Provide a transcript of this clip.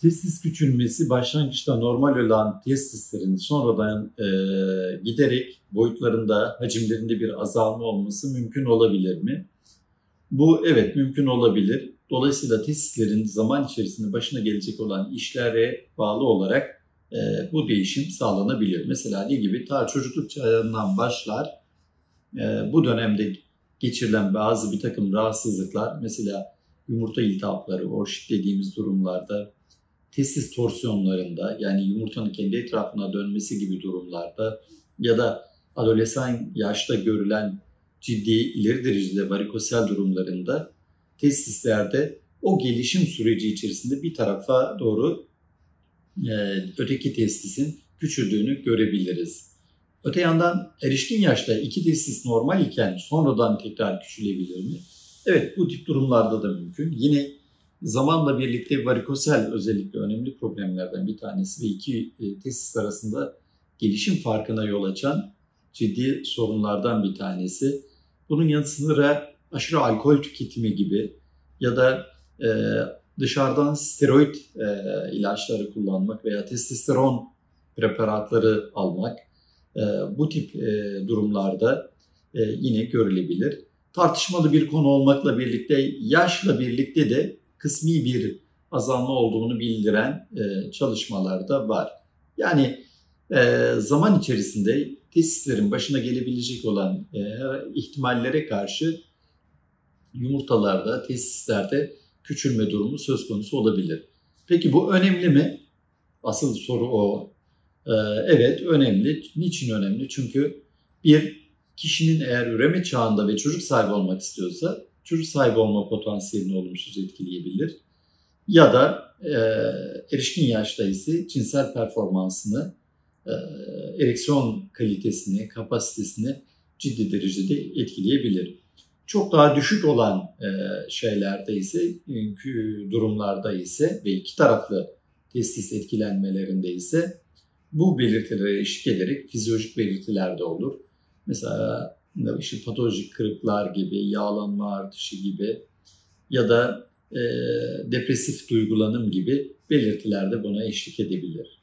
testis küçülmesi başlangıçta normal olan testislerin sonradan e, giderek boyutlarında, hacimlerinde bir azalma olması mümkün olabilir mi? Bu evet mümkün olabilir. Dolayısıyla testislerin zaman içerisinde başına gelecek olan işlere bağlı olarak e, bu değişim sağlanabilir. Mesela ne gibi? Ta çocukluk çağından başlar e, bu dönemde geçirilen bazı bir takım rahatsızlıklar mesela yumurta iltihapları, orşit dediğimiz durumlarda, testis torsiyonlarında yani yumurtanın kendi etrafına dönmesi gibi durumlarda ya da adolesan yaşta görülen ciddi ileri derecede varikosel durumlarında testislerde o gelişim süreci içerisinde bir tarafa doğru e, öteki testisin küçüldüğünü görebiliriz. Öte yandan erişkin yaşta iki testis normal iken sonradan tekrar küçülebilir mi? Evet bu tip durumlarda da mümkün. Yine zamanla birlikte varikosel özellikle önemli problemlerden bir tanesi ve iki e, testis arasında gelişim farkına yol açan ciddi sorunlardan bir tanesi. Bunun yanı sıra aşırı alkol tüketimi gibi ya da e, dışarıdan steroid e, ilaçları kullanmak veya testosteron preparatları almak e, bu tip e, durumlarda e, yine görülebilir. Tartışmalı bir konu olmakla birlikte yaşla birlikte de kısmi bir azalma olduğunu bildiren e, çalışmalar da var. Yani e, zaman içerisinde tesislerin başına gelebilecek olan e, ihtimallere karşı yumurtalarda, tesislerde küçülme durumu söz konusu olabilir. Peki bu önemli mi? Asıl soru o. Ee, evet önemli. Niçin önemli? Çünkü bir kişinin eğer üreme çağında ve çocuk sahibi olmak istiyorsa çocuk sahibi olma potansiyelini olumsuz etkileyebilir. Ya da e, erişkin yaşta ise cinsel performansını, e, ereksiyon kalitesini, kapasitesini ciddi derecede etkileyebilir. Çok daha düşük olan e, şeylerde ise, durumlarda ise ve iki taraflı testis etkilenmelerinde ise bu belirtilere eşlik ederek fizyolojik belirtiler de olur. Mesela işte patolojik kırıklar gibi, yağlanma artışı gibi ya da e, depresif duygulanım gibi belirtiler de buna eşlik edebilir.